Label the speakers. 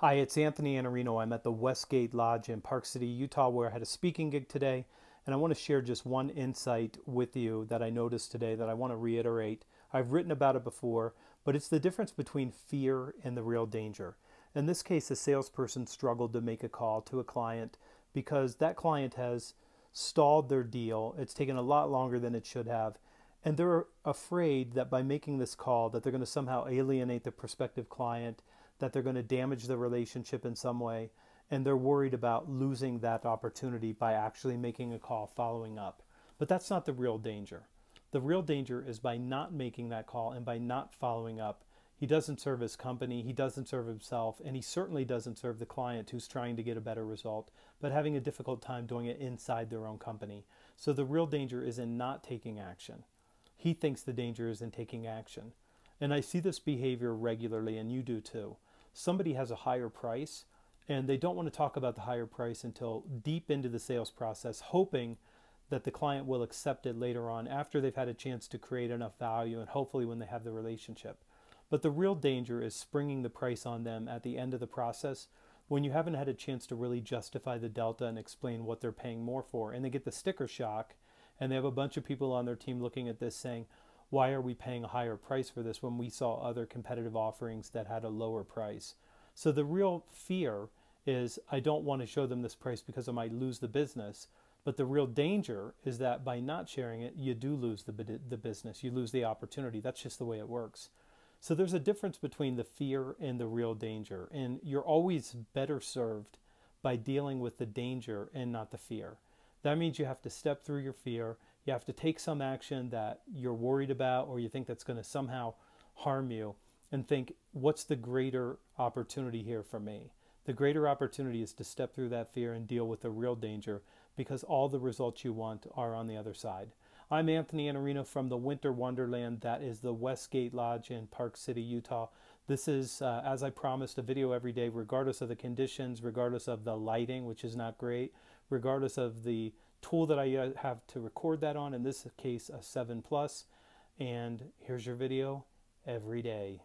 Speaker 1: Hi, it's Anthony Iannarino. I'm at the Westgate Lodge in Park City, Utah, where I had a speaking gig today. And I want to share just one insight with you that I noticed today that I want to reiterate. I've written about it before, but it's the difference between fear and the real danger. In this case, a salesperson struggled to make a call to a client because that client has stalled their deal. It's taken a lot longer than it should have. And they're afraid that by making this call that they're going to somehow alienate the prospective client that they're going to damage the relationship in some way, and they're worried about losing that opportunity by actually making a call following up. But that's not the real danger. The real danger is by not making that call and by not following up. He doesn't serve his company, he doesn't serve himself, and he certainly doesn't serve the client who's trying to get a better result, but having a difficult time doing it inside their own company. So the real danger is in not taking action. He thinks the danger is in taking action. And I see this behavior regularly, and you do too somebody has a higher price and they don't want to talk about the higher price until deep into the sales process, hoping that the client will accept it later on after they've had a chance to create enough value and hopefully when they have the relationship. But the real danger is springing the price on them at the end of the process when you haven't had a chance to really justify the delta and explain what they're paying more for. And they get the sticker shock and they have a bunch of people on their team looking at this saying, why are we paying a higher price for this when we saw other competitive offerings that had a lower price? So the real fear is I don't want to show them this price because I might lose the business. But the real danger is that by not sharing it, you do lose the, the business. You lose the opportunity. That's just the way it works. So there's a difference between the fear and the real danger. And you're always better served by dealing with the danger and not the fear. That means you have to step through your fear you have to take some action that you're worried about or you think that's going to somehow harm you and think, what's the greater opportunity here for me? The greater opportunity is to step through that fear and deal with the real danger because all the results you want are on the other side. I'm Anthony Iannarino from the Winter Wonderland. That is the Westgate Lodge in Park City, Utah. This is, uh, as I promised, a video every day, regardless of the conditions, regardless of the lighting, which is not great, regardless of the tool that I uh, have to record that on, in this case a 7 Plus. And here's your video every day.